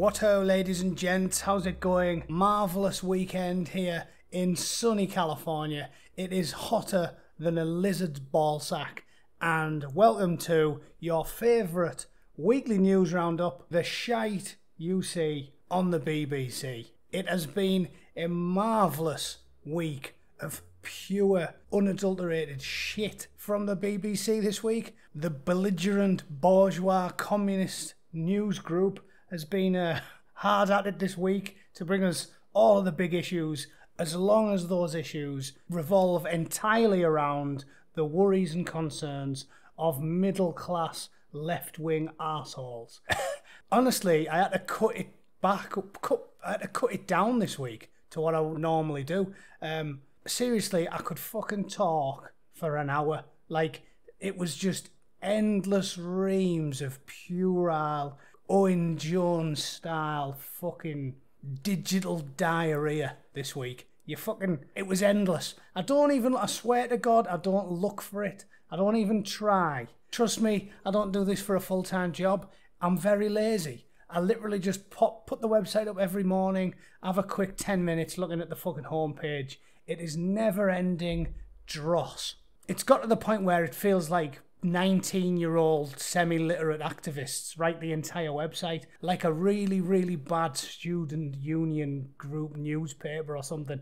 What ho, ladies and gents, how's it going? Marvellous weekend here in sunny California. It is hotter than a lizard's ballsack. And welcome to your favourite weekly news roundup, the shite you see on the BBC. It has been a marvellous week of pure, unadulterated shit from the BBC this week. The belligerent bourgeois communist news group has been uh, hard at it this week to bring us all of the big issues, as long as those issues revolve entirely around the worries and concerns of middle class left wing assholes. Honestly, I had to cut it back, cut, I had to cut it down this week to what I normally do. Um, seriously, I could fucking talk for an hour. Like, it was just endless reams of puerile, Owen Jones style fucking digital diarrhea this week. You fucking, it was endless. I don't even, I swear to God, I don't look for it. I don't even try. Trust me, I don't do this for a full time job. I'm very lazy. I literally just pop, put the website up every morning, have a quick 10 minutes looking at the fucking homepage. It is never ending dross. It's got to the point where it feels like 19 year old semi literate activists write the entire website like a really, really bad student union group newspaper or something.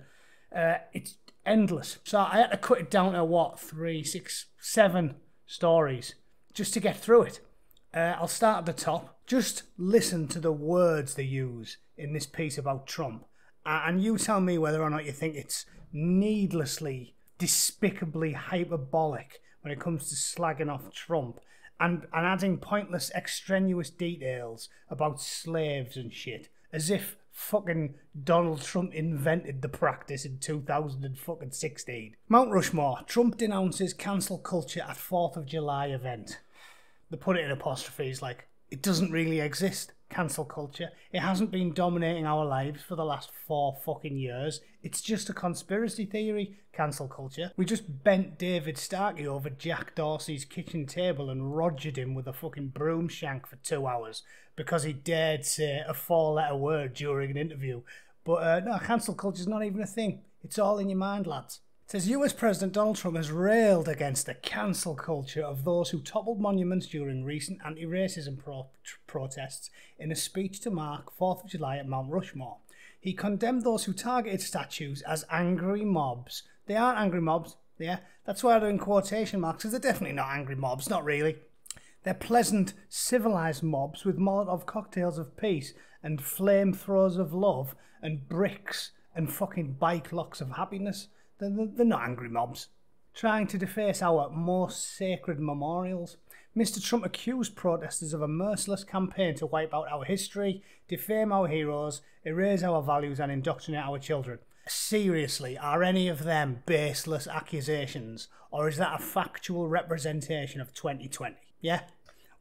Uh, it's endless. So I had to cut it down to what, three, six, seven stories just to get through it. Uh, I'll start at the top. Just listen to the words they use in this piece about Trump. And you tell me whether or not you think it's needlessly, despicably hyperbolic when it comes to slagging off Trump and, and adding pointless, extraneous details about slaves and shit, as if fucking Donald Trump invented the practice in 2016. Mount Rushmore, Trump denounces cancel culture at 4th of July event. They put it in apostrophes like, it doesn't really exist cancel culture. It hasn't been dominating our lives for the last four fucking years. It's just a conspiracy theory, cancel culture. We just bent David Starkey over Jack Dorsey's kitchen table and rogered him with a fucking broom shank for two hours because he dared say a four letter word during an interview. But uh, no, cancel culture's not even a thing. It's all in your mind, lads. Says US President Donald Trump has railed against the cancel culture of those who toppled monuments during recent anti racism pro- protests in a speech to mark 4th of July at Mount Rushmore. He condemned those who targeted statues as angry mobs. They aren't angry mobs, yeah? That's why they're in quotation marks, because they're definitely not angry mobs, not really. They're pleasant, civilized mobs with Molotov cocktails of peace and flamethrowers of love and bricks and fucking bike locks of happiness. They're, not angry mobs. Trying to deface our most sacred memorials. Mr. Trump accused protesters of a merciless campaign to wipe out our history, defame our heroes, erase our values, and indoctrinate our children. Seriously, are any of them baseless accusations, or is that a factual representation of 2020? Yeah?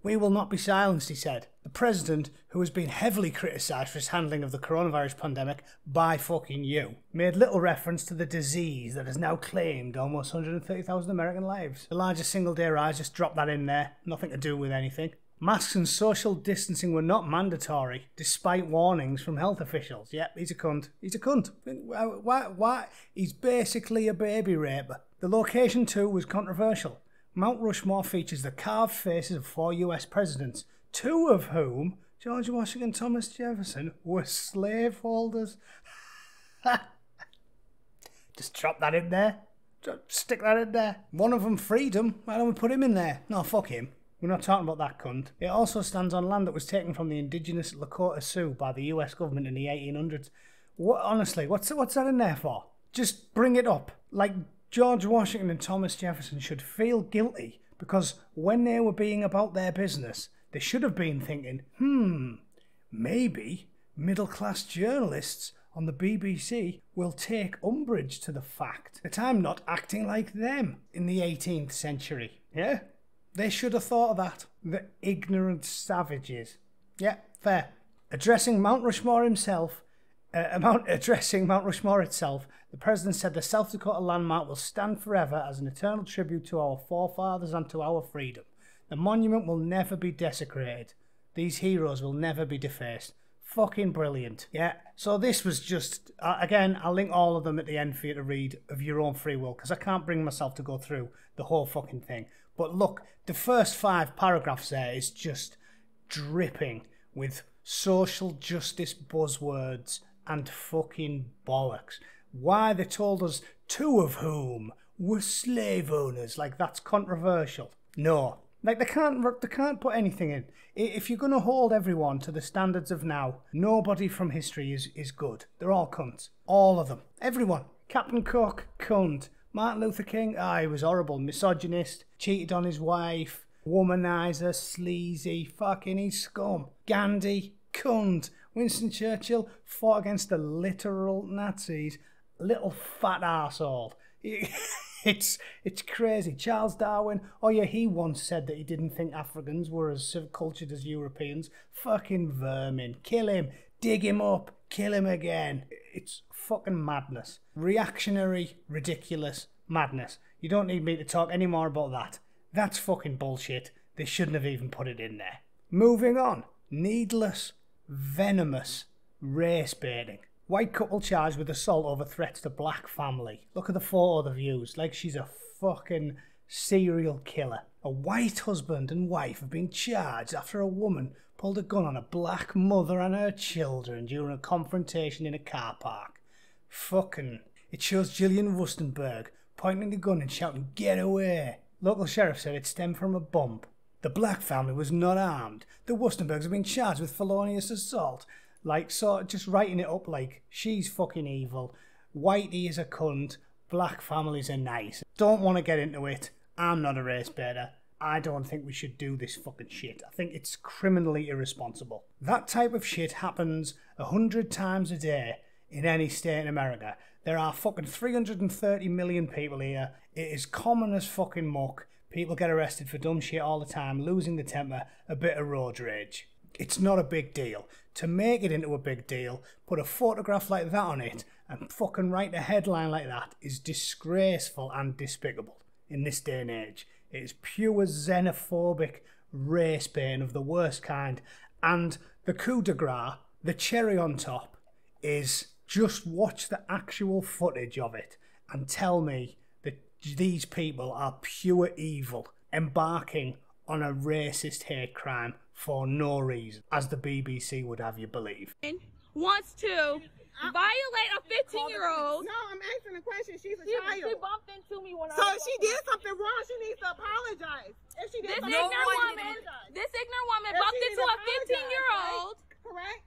We will not be silenced, he said. The president, who has been heavily criticised for his handling of the coronavirus pandemic by fucking you, made little reference to the disease that has now claimed almost 130,000 American lives. The largest single day rise, just drop that in there. Nothing to do with anything. Masks and social distancing were not mandatory, despite warnings from health officials. Yep, he's a cunt. He's a cunt. Why? Why? He's basically a baby raper. The location, too, was controversial. Mount Rushmore features the carved faces of four US presidents, two of whom, George Washington and Thomas Jefferson, were slaveholders. Just drop that in there. Just stick that in there. One of them freedom. Why don't we put him in there? No, fuck him. We're not talking about that cunt. It also stands on land that was taken from the indigenous Lakota Sioux by the US government in the 1800s. What, honestly, what's what's that in there for? Just bring it up. Like George Washington and Thomas Jefferson should feel guilty because when they were being about their business, they should have been thinking, hmm, maybe middle class journalists on the BBC will take umbrage to the fact that I'm not acting like them in the 18th century. Yeah? They should have thought of that. The ignorant savages. Yeah, fair. Addressing Mount Rushmore himself, uh, addressing Mount Rushmore itself, the president said the South Dakota landmark will stand forever as an eternal tribute to our forefathers and to our freedom. The monument will never be desecrated. These heroes will never be defaced. Fucking brilliant. Yeah. So this was just, uh, again, I'll link all of them at the end for you to read of your own free will because I can't bring myself to go through the whole fucking thing. But look, the first five paragraphs there is just dripping with social justice buzzwords and fucking bollocks. Why they told us two of whom were slave owners, like that's controversial. No, like they can't they can't put anything in. If you're going to hold everyone to the standards of now, nobody from history is is good. They're all cunts, all of them, everyone. Captain Cook, cunt. Martin Luther King, ah, he was horrible, misogynist, cheated on his wife, womanizer, sleazy, fucking he's scum. Gandhi, cunt. Winston Churchill fought against the literal Nazis. Little fat arsehole. it's it's crazy. Charles Darwin, oh yeah, he once said that he didn't think Africans were as cultured as Europeans. Fucking vermin. Kill him. Dig him up. Kill him again. It's fucking madness. Reactionary, ridiculous madness. You don't need me to talk any more about that. That's fucking bullshit. They shouldn't have even put it in there. Moving on. Needless, venomous race baiting. White couple charged with assault over threats to black family. Look at the photo they've used, like she's a fucking serial killer. A white husband and wife have been charged after a woman pulled a gun on a black mother and her children during a confrontation in a car park. Fucking. It shows Jillian Wuestenberg pointing the gun and shouting, Get away! Local sheriff said it stemmed from a bump. The black family was not armed. The Wuestenbergs have been charged with felonious assault like, sort just writing it up like she's fucking evil. Whitey is a cunt. Black families are nice. Don't want to get into it. I'm not a race baiter. I don't think we should do this fucking shit. I think it's criminally irresponsible. That type of shit happens a hundred times a day in any state in America. There are fucking 330 million people here. It is common as fucking muck. People get arrested for dumb shit all the time, losing the temper, a bit of road rage. It's not a big deal. To make it into a big deal, put a photograph like that on it and fucking write a headline like that is disgraceful and despicable in this day and age. It is pure xenophobic race bane of the worst kind. And the coup de grace, the cherry on top, is just watch the actual footage of it and tell me these people are pure evil, embarking on a racist hate crime for no reason, as the BBC would have you believe. Wants to violate a 15 year old. No, I'm asking a question. She's a She, child. she bumped into me when so I if was she did something wrong, she needs to apologize. If she did This something ignorant wrong, woman, she needs this ignorant woman If bumped into a 15 year old, apologize, Correct?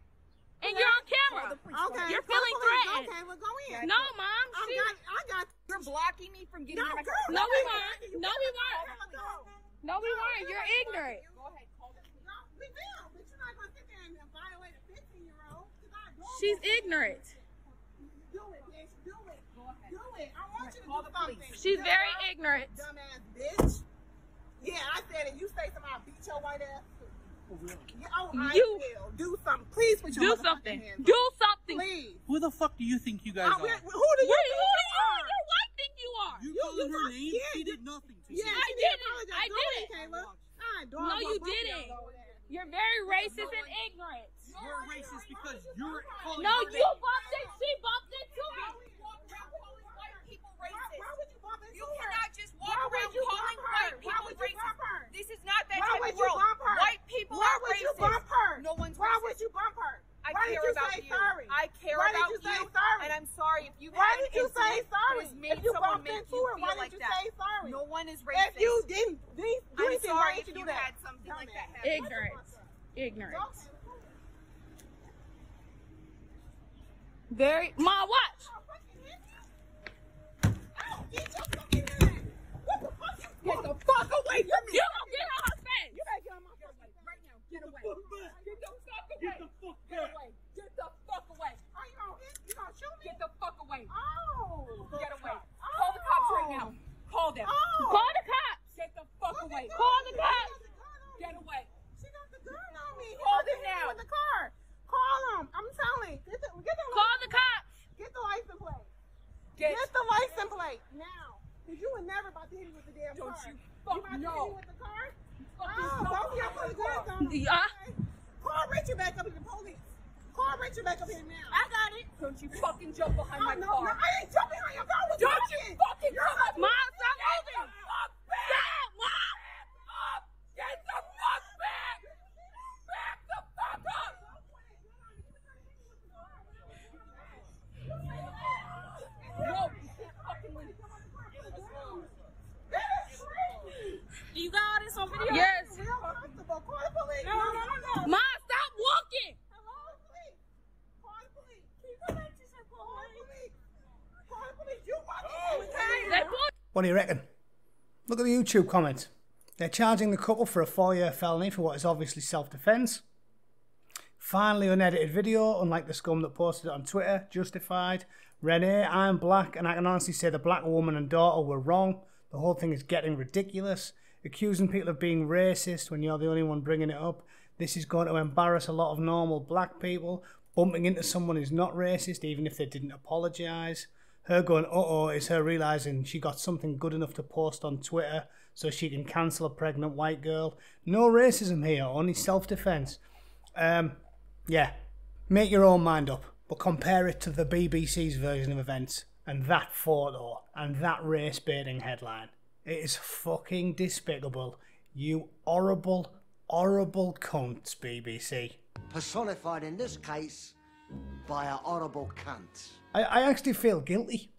And you're on camera. Okay. You're feeling threatened. Okay, well go in. No, mom. I She, got, I got. You're blocking me from getting No, in my girl, car. No, we weren't. No, we weren't. My God. no, we weren't. You're ignorant. Go ahead, call them. No, we will, but you're not gonna sit there and violate a 15 year old. She's ignorant. Do it, bitch. Do it. Go ahead. Do it. I want you to Call do the something. police. She's very ignorant. Dumbass bitch. Yeah, I said it. You say something, I'll beat your white ass. Yeah, oh, You- will. Do something. Please put your Do something. hands Do something. Please. Who the fuck do you think you guys are? who do you Who, who think do you you are? your wife think you are? You You- calling you her name? yeah, she did nothing to Yeah, you. I didn't. I didn't. ahead, Kayla. No, you didn't. You're very racist and ignorant. You're racist because you're calling No, you bumped it. She bumped into me. White people Why, racist. why would you bump into You her? cannot just Why walk would around you calling bump her? white Why people would you bump racist. her? This is not that Why type would of you world. bump her? White people Why are would racist. you bump her? No one's Why racist. would you bump her? I Why care did you about say you. sorry? I care Why about did you say sorry? and I'm sorry if you Why had did you say sorry? made If you someone bumped make into you her, feel why like did you that. say sorry? No one is racist. If you didn't do, do I'm anything, sorry would if you you do that? had something like that happen. Ignorant. Ignorant. Very. Ma, watch. Get the fuck away from me! You gonna get on her face. You better get on my face right now. Get away. Get the fuck away. Get the fuck away. Get the fuck away. Are you gonna? You gonna shoot me? Get the fuck away. Oh. Get away. Call the cops right now. Call them. Call the cops. Get the fuck away. Call the cops. Get away. She got the gun on me. Call He them the car. Call them. I'm telling. Get the Call the cops. Get the license plate. Get. Get the license plate now. Cause you were never about to hit me with the damn Don't car. you fuck about to no. hit me with the car? Oh, both of y'all put the guns on. Yeah. Okay. Call Richard back up to the police. Call Rachel back up here now. I got it. Don't you fucking jump behind oh, my no, car. no, I ain't jumping on your car. Don't you you fucking You're come up. Mom, stop moving. Fuck back. Stop, Mom. Up. Get the fuck back. Back the fuck up. No, you can't fucking leave. Do you got all this on video? Yes. Call the police. No, no, no, no. Mom, stop walking. Hello, police. Call the police. Call the police. Call the police. You walking. That boy. What do you reckon? Look at the YouTube comments. They're charging the couple for a four year felony for what is obviously self defence. Finally, unedited video, unlike the scum that posted it on Twitter, justified. Renee, I'm black, and I can honestly say the black woman and daughter were wrong. The whole thing is getting ridiculous. Accusing people of being racist when you're the only one bringing it up. This is going to embarrass a lot of normal black people. Bumping into someone who's not racist, even if they didn't apologise. Her going, uh oh, is her realising she got something good enough to post on Twitter so she can cancel a pregnant white girl. No racism here, only self defence. Um, yeah, make your own mind up, but compare it to the BBC's version of events and that photo and that race baiting headline. It is fucking despicable. You horrible, horrible cunts, BBC. personified in this case by a horrible cunt. I, I actually feel guilty.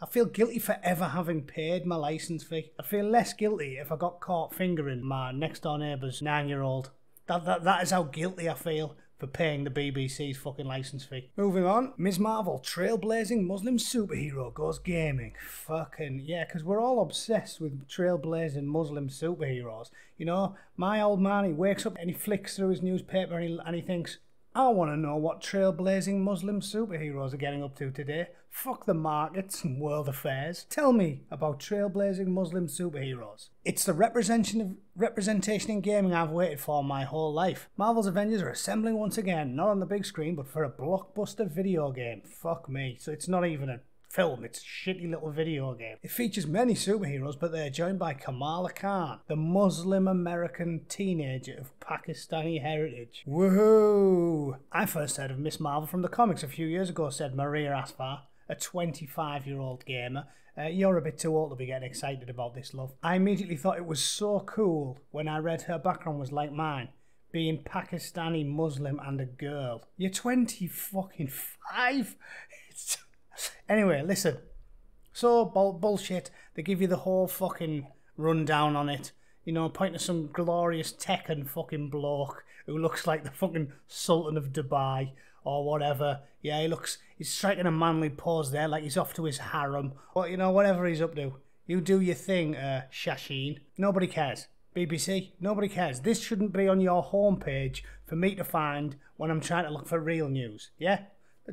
I feel guilty for ever having paid my licence fee. I'd feel less guilty if I got caught fingering my next door neighbour's nine year old. That, that, that is how guilty I feel for paying the BBC's fucking licence fee. Moving on, Ms. Marvel, trailblazing Muslim superhero goes gaming. Fucking yeah, because we're all obsessed with trailblazing Muslim superheroes. You know, my old man, he wakes up and he flicks through his newspaper and he, and he thinks, I want to know what trailblazing Muslim superheroes are getting up to today. Fuck the markets and world affairs. Tell me about trailblazing Muslim superheroes. It's the representation of representation in gaming I've waited for my whole life. Marvel's Avengers are assembling once again, not on the big screen, but for a blockbuster video game. Fuck me. So it's not even a film. It's a shitty little video game. It features many superheroes, but they're joined by Kamala Khan, the Muslim American teenager of Pakistani heritage. Woohoo! I first heard of Miss Marvel from the comics a few years ago, said Maria Aspar, a 25 year old gamer. Uh, you're a bit too old to be getting excited about this, love. I immediately thought it was so cool when I read her background was like mine being Pakistani Muslim and a girl. You're 20 fucking five. It's... Anyway, listen. So bull- bullshit. They give you the whole fucking rundown on it. You know, point to some glorious Tekken fucking bloke who looks like the fucking Sultan of Dubai or whatever. Yeah, he looks. He's striking a manly pose there, like he's off to his harem. Or you know, whatever he's up to. You do your thing, uh, Shaheen. Nobody cares. BBC, nobody cares. This shouldn't be on your homepage for me to find when I'm trying to look for real news. Yeah?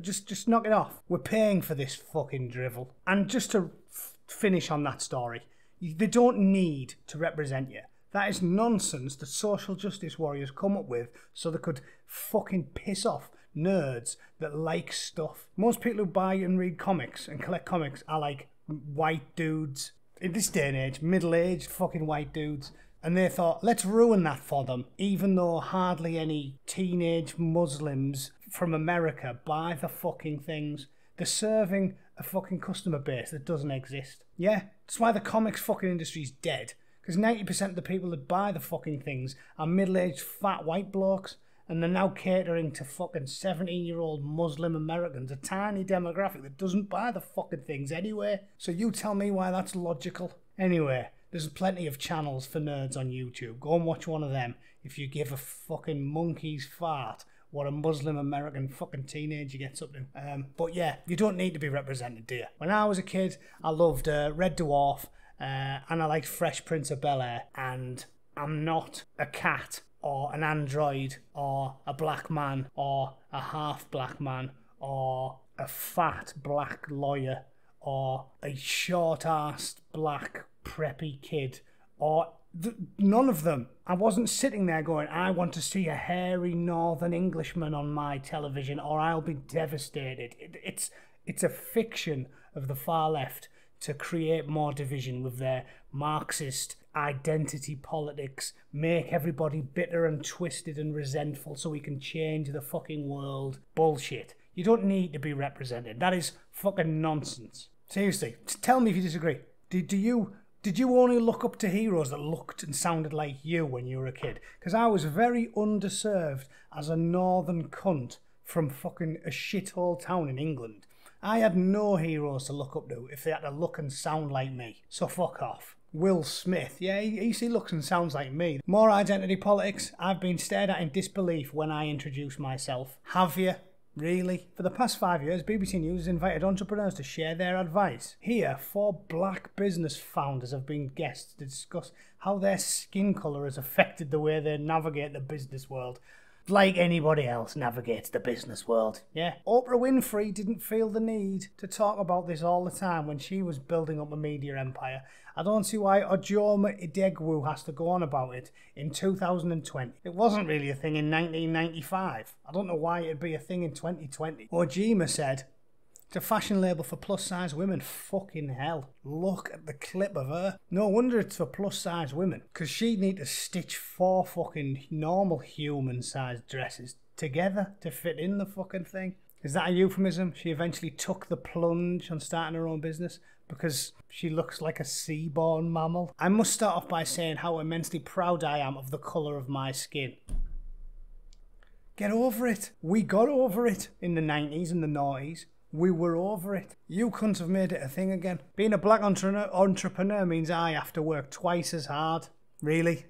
Just just knock it off. We're paying for this fucking drivel. And just to f- finish on that story, they don't need to represent you. That is nonsense that social justice warriors come up with so they could fucking piss off nerds that like stuff. Most people who buy and read comics and collect comics are like white dudes. In this day and age, middle aged fucking white dudes. And they thought, let's ruin that for them, even though hardly any teenage Muslims from America buy the fucking things. They're serving a fucking customer base that doesn't exist. Yeah, that's why the comics fucking industry's dead. Because 90% of the people that buy the fucking things are middle aged fat white blokes. And they're now catering to fucking 17 year old Muslim Americans, a tiny demographic that doesn't buy the fucking things anyway. So you tell me why that's logical. Anyway, there's plenty of channels for nerds on YouTube. Go and watch one of them if you give a fucking monkey's fart what a Muslim American fucking teenager gets up to. Um, but yeah, you don't need to be represented, you? When I was a kid, I loved uh, Red Dwarf uh, and I liked Fresh Prince of Bel Air. And I'm not a cat or an android or a black man or a half black man or a fat black lawyer or a short assed black preppy kid or th- none of them. I wasn't sitting there going, I want to see a hairy northern Englishman on my television or I'll be devastated. It, it's, it's a fiction of the far left to create more division with their Marxist identity politics, make everybody bitter and twisted and resentful so we can change the fucking world. Bullshit. You don't need to be represented. That is fucking nonsense. Seriously, tell me if you disagree. Do, do you did you only look up to heroes that looked and sounded like you when you were a kid? Because I was very underserved as a northern cunt from fucking a shithole town in England. I had no heroes to look up to if they had to look and sound like me. So fuck off. Will Smith, yeah, he, he looks and sounds like me. More identity politics. I've been stared at in disbelief when I introduce myself. Have you? Really? For the past five years, BBC News has invited entrepreneurs to share their advice. Here, four black business founders have been guests to discuss how their skin colour has affected the way they navigate the business world. Like anybody else navigates the business world, yeah? Oprah Winfrey didn't feel the need to talk about this all the time when she was building up a media empire. I don't see why Ojoma Idegwu has to go on about it in 2020. It wasn't really a thing in 1995. I don't know why it'd be a thing in 2020. Ojima said, it's a fashion label for plus size women. Fucking hell. Look at the clip of her. No wonder it's for plus size women. Because she'd need to stitch four fucking normal human sized dresses together to fit in the fucking thing. Is that a euphemism? She eventually took the plunge on starting her own business because she looks like a sea-born mammal. I must start off by saying how immensely proud I am of the colour of my skin. Get over it. We got over it in the 90s and the noughties. We were over it. You couldn't have made it a thing again. Being a black entrepreneur, means I have to work twice as hard. Really?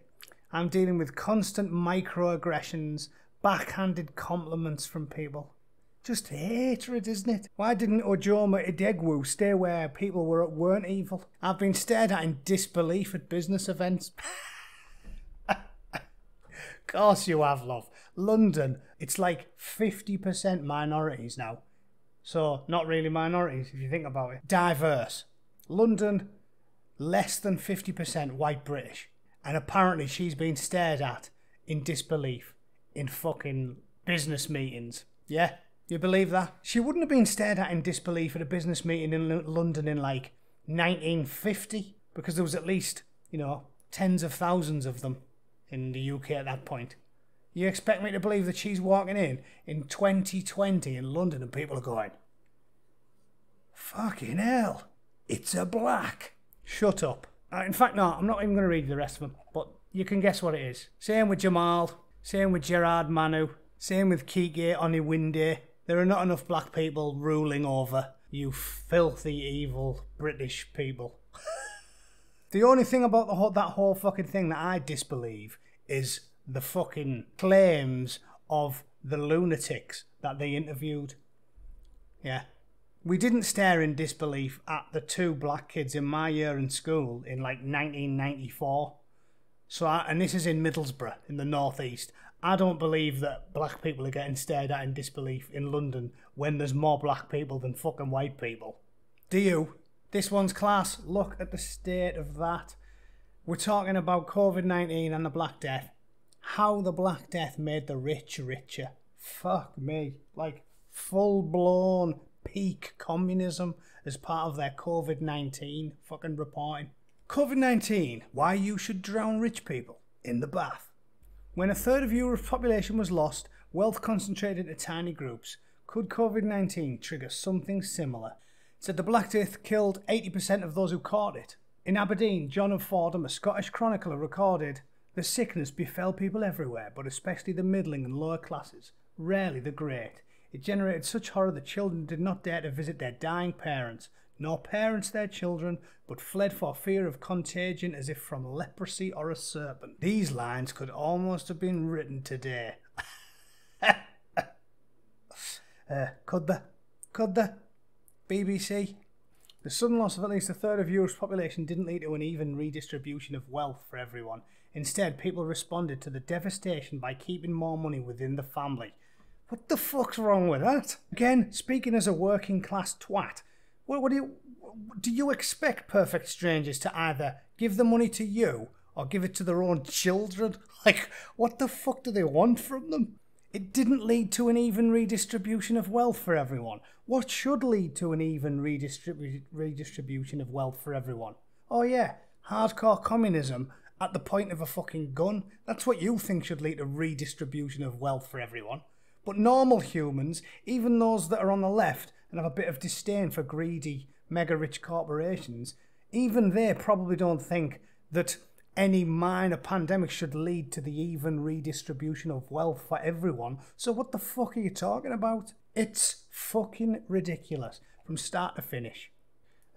I'm dealing with constant microaggressions, backhanded compliments from people. Just hatred, isn't it? Why didn't Ojoma Idegwu stay where people were weren't evil? I've been stared at in disbelief at business events. course you have, love. London, it's like 50% minorities now. So, not really minorities if you think about it. Diverse. London, less than 50% white British. And apparently she's been stared at in disbelief in fucking business meetings. Yeah? You believe that? She wouldn't have been stared at in disbelief at a business meeting in London in like 1950 because there was at least, you know, tens of thousands of them in the UK at that point. You expect me to believe that she's walking in in 2020 in London and people are going, fucking hell, it's a black. Shut up. Uh, in fact, no, I'm not even going to read the rest of them, but you can guess what it is. Same with Jamal, same with Gerard Manu, same with Kike Oniwinde. There are not enough black people ruling over you filthy, evil British people. the only thing about the whole, that whole fucking thing that I disbelieve is the fucking claims of the lunatics that they interviewed. Yeah. We didn't stare in disbelief at the two black kids in my year in school in like 1994. So, I, and this is in Middlesbrough in the northeast. I don't believe that black people are getting stared at in disbelief in London when there's more black people than fucking white people. Do you? This one's class. Look at the state of that. We're talking about COVID 19 and the Black Death. How the Black Death made the rich richer. Fuck me. Like, full blown peak communism as part of their COVID 19 fucking reporting. COVID 19 Why you should drown rich people in the bath. When a third of Europe's population was lost, wealth concentrated into tiny groups, could COVID 19 trigger something similar? Said the Black Death killed 80% of those who caught it. In Aberdeen, John of Fordun, a Scottish chronicler, recorded the sickness befell people everywhere, but especially the middling and lower classes, rarely the great. It generated such horror that children did not dare to visit their dying parents, nor parents their children, but fled for fear of contagion as if from leprosy or a serpent. These lines could almost have been written today. uh, could they? Could they? BBC? The sudden loss of at least a third of Europe's population didn't lead to an even redistribution of wealth for everyone. Instead, people responded to the devastation by keeping more money within the family. What the fuck's wrong with that? Again, speaking as a working class twat, what, what do you do? You expect perfect strangers to either give the money to you or give it to their own children? Like, what the fuck do they want from them? It didn't lead to an even redistribution of wealth for everyone. What should lead to an even redistribu- redistribution of wealth for everyone? Oh, yeah, hardcore communism at the point of a fucking gun. That's what you think should lead to redistribution of wealth for everyone. But normal humans, even those that are on the left and have a bit of disdain for greedy, mega rich corporations, even they probably don't think that any minor pandemic should lead to the even redistribution of wealth for everyone. So, what the fuck are you talking about? It's fucking ridiculous from start to finish.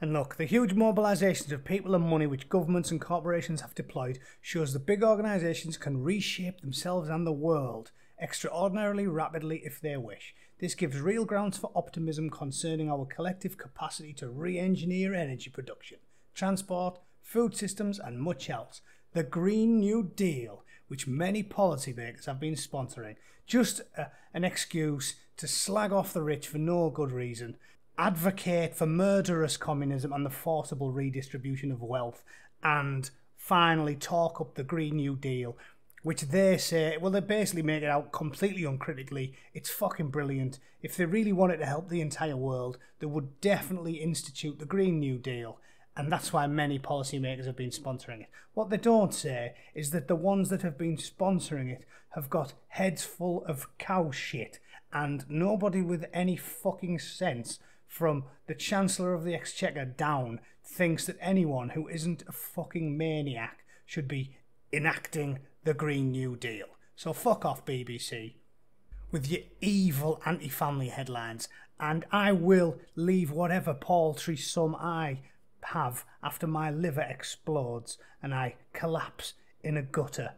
And look, the huge mobilisations of people and money which governments and corporations have deployed shows that big organisations can reshape themselves and the world extraordinarily rapidly if they wish. This gives real grounds for optimism concerning our collective capacity to re engineer energy production, transport, food systems, and much else. The Green New Deal, which many policymakers have been sponsoring, just uh, an excuse to slag off the rich for no good reason, advocate for murderous communism and the forcible redistribution of wealth, and finally talk up the Green New Deal, which they say, well, they basically make it out completely uncritically. It's fucking brilliant. If they really wanted to help the entire world, they would definitely institute the Green New Deal. And that's why many policymakers have been sponsoring it. What they don't say is that the ones that have been sponsoring it have got heads full of cow shit, and nobody with any fucking sense, from the Chancellor of the Exchequer down, thinks that anyone who isn't a fucking maniac should be enacting the Green New Deal. So fuck off, BBC, with your evil anti family headlines, and I will leave whatever paltry sum I have after my liver explodes and I collapse in a gutter.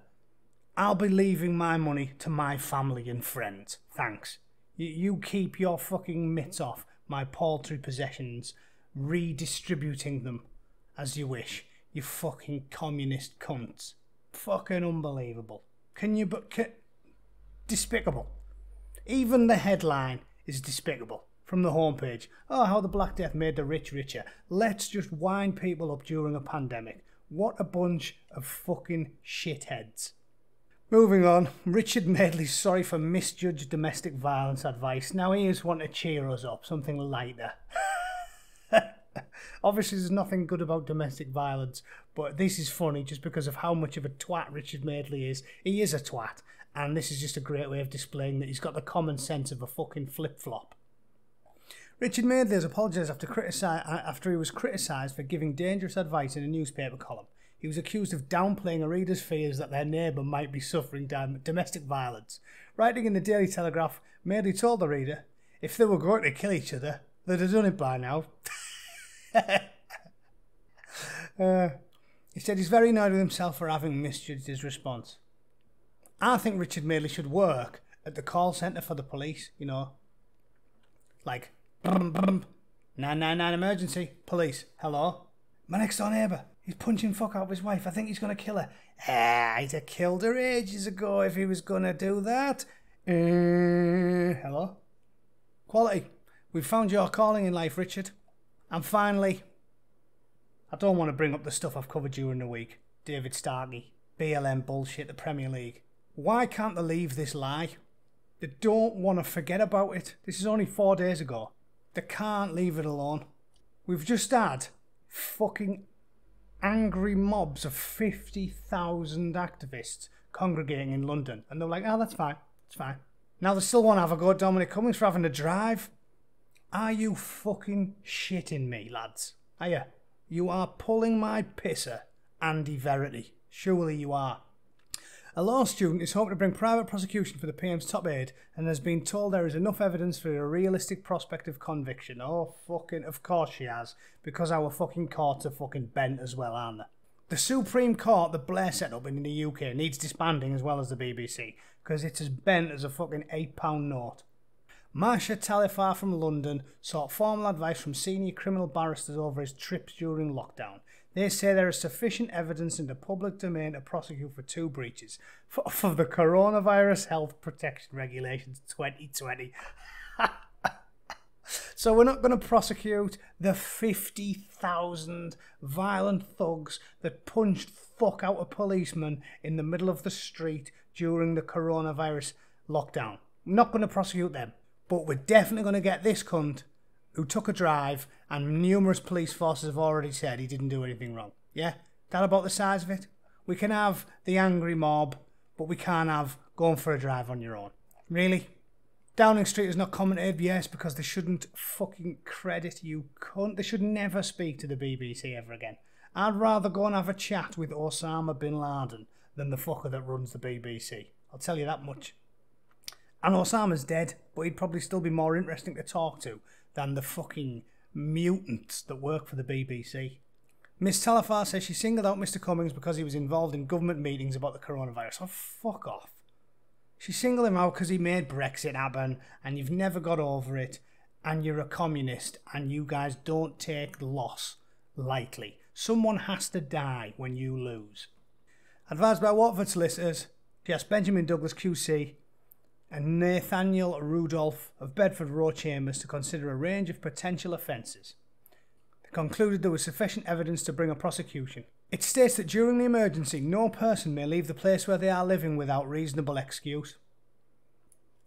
I'll be leaving my money to my family and friends. Thanks. You, keep your fucking mitts off my paltry possessions, redistributing them as you wish. You fucking communist cunts. Fucking unbelievable. Can you but can, despicable. Even the headline is despicable from the homepage. Oh, how the Black Death made the rich richer. Let's just wind people up during a pandemic. What a bunch of fucking shitheads. Moving on, Richard Madeley's sorry for misjudged domestic violence advice. Now he is wanting to cheer us up, something lighter. Obviously, there's nothing good about domestic violence, but this is funny just because of how much of a twat Richard Madeley is. He is a twat, and this is just a great way of displaying that he's got the common sense of a fucking flip flop. Richard Madeley has apologised after, after he was criticised for giving dangerous advice in a newspaper column. He was accused of downplaying a reader's fears that their neighbour might be suffering domestic violence. Writing in the Daily Telegraph, Madeley told the reader, if they were going to kill each other, they'd have done it by now. uh, he said he's very annoyed with himself for having misjudged his response. I think Richard Madeley should work at the call centre for the police, you know. Like, 999 emergency, police, hello. My next door neighbour, he's punching fuck out of his wife. I think he's going to kill her. Ah, he'd have killed her ages ago if he was going to do that. Uh, hello? Quality, we've found your calling in life, Richard. And finally, I don't want to bring up the stuff I've covered during the week. David Starkey, BLM bullshit, the Premier League. Why can't they leave this lie? They don't want to forget about it. This is only four days ago. They can't leave it alone. We've just had fucking angry mobs of 50,000 activists congregating in London. And they're like, oh, that's fine. It's fine. Now they still want to have a go at Dominic Cummings for having to drive. Are you fucking shitting me, lads? Are you? You are pulling my pisser, Andy Verity. Surely you are. A law student is hoping to bring private prosecution for the PM's top aide and has been told there is enough evidence for a realistic prospect of conviction. Oh, fucking, of course she has. Because our fucking courts are fucking bent as well, aren't they? The Supreme Court that Blair set up in the UK needs disbanding as well as the BBC because it's as bent as a fucking £8 note. Marsha Talifar from London sought formal advice from senior criminal barristers over his trips during lockdown. They say there is sufficient evidence in the public domain to prosecute for two breaches for, for the Coronavirus Health Protection Regulations 2020. so we're not going to prosecute the 50,000 violent thugs that punched fuck out a policeman in the middle of the street during the coronavirus lockdown. I'm not going to prosecute them. But we're definitely going to get this cunt who took a drive and numerous police forces have already said he didn't do anything wrong. Yeah? That about the size of it? We can have the angry mob, but we can't have going for a drive on your own. Really? Downing Street has not commented, yes, because they shouldn't fucking credit you cunt. They should never speak to the BBC ever again. I'd rather go and have a chat with Osama bin Laden than the fucker that runs the BBC. I'll tell you that much. And Osama's dead, but he'd probably still be more interesting to talk to than the fucking mutants that work for the BBC. Miss Talafar says she singled out Mr. Cummings because he was involved in government meetings about the coronavirus. Oh, fuck off. She singled him out because he made Brexit happen and you've never got over it and you're a communist and you guys don't take loss lightly. Someone has to die when you lose. Advised by Watford solicitors, yes, Benjamin Douglas QC and Nathaniel Rudolph of Bedford Row Chambers to consider a range of potential offences. They concluded there was sufficient evidence to bring a prosecution. It states that during the emergency, no person may leave the place where they are living without reasonable excuse.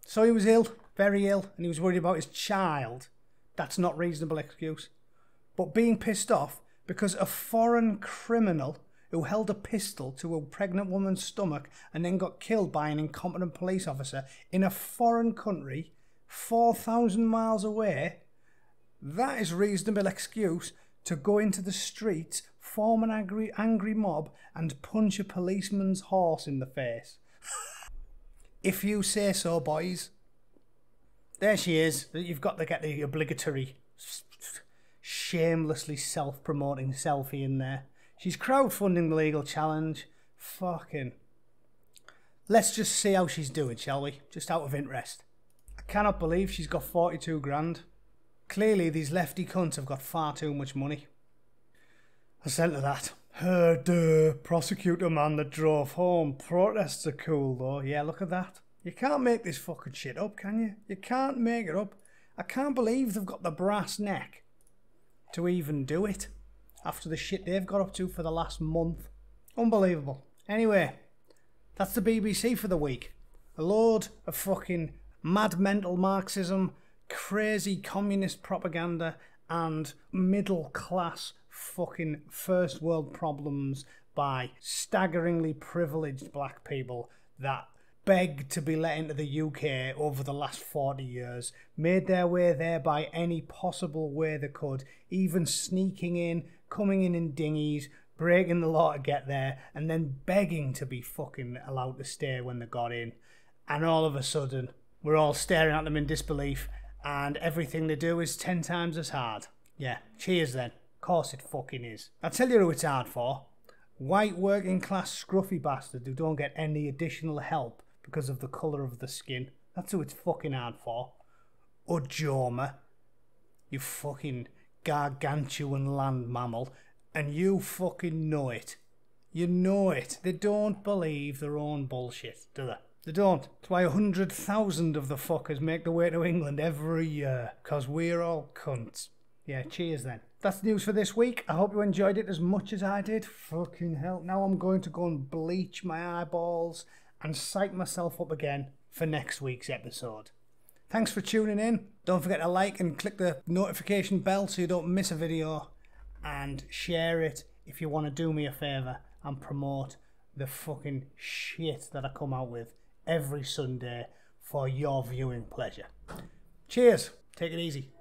So he was ill, very ill, and he was worried about his child. That's not reasonable excuse. But being pissed off because a foreign criminal who held a pistol to a pregnant woman's stomach and then got killed by an incompetent police officer in a foreign country 4,000 miles away, that is reasonable excuse to go into the streets form an angry, angry mob, and punch a policeman's horse in the face. if you say so, boys. There she is. You've got to get the obligatory, shamelessly self promoting selfie in there. She's crowdfunding the legal challenge. Fucking. Let's just see how she's doing, shall we? Just out of interest. I cannot believe she's got 42 grand. Clearly, these lefty cunts have got far too much money. I sent her that. Her duh, prosecutor man that drove home. Protests are cool though. Yeah, look at that. You can't make this fucking shit up, can you? You can't make it up. I can't believe they've got the brass neck to even do it after the shit they've got up to for the last month. Unbelievable. Anyway, that's the BBC for the week. A load of fucking mad mental Marxism, crazy communist propaganda, and middle class fucking first world problems by staggeringly privileged black people that begged to be let into the UK over the last 40 years, made their way there by any possible way they could, even sneaking in, coming in in dinghies, breaking the law to get there, and then begging to be fucking allowed to stay when they got in. And all of a sudden, we're all staring at them in disbelief, and everything they do is 10 times as hard. Yeah, cheers then Of course it fucking is. I'll tell you who it's hard for. White working class scruffy bastards who don't get any additional help because of the colour of the skin. That's who it's fucking hard for. Ujoma, you fucking gargantuan land mammal, and you fucking know it. You know it. They don't believe their own bullshit, do they? They don't. That's why a hundred thousand of the fuckers make their way to England every year, because we're all cunts. Yeah, cheers then that's the news for this week. I hope you enjoyed it as much as I did. Fucking hell. Now I'm going to go and bleach my eyeballs and psych myself up again for next week's episode. Thanks for tuning in. Don't forget to like and click the notification bell so you don't miss a video. And share it if you want to do me a favour and promote the fucking shit that I come out with every Sunday for your viewing pleasure. Cheers. Take it easy.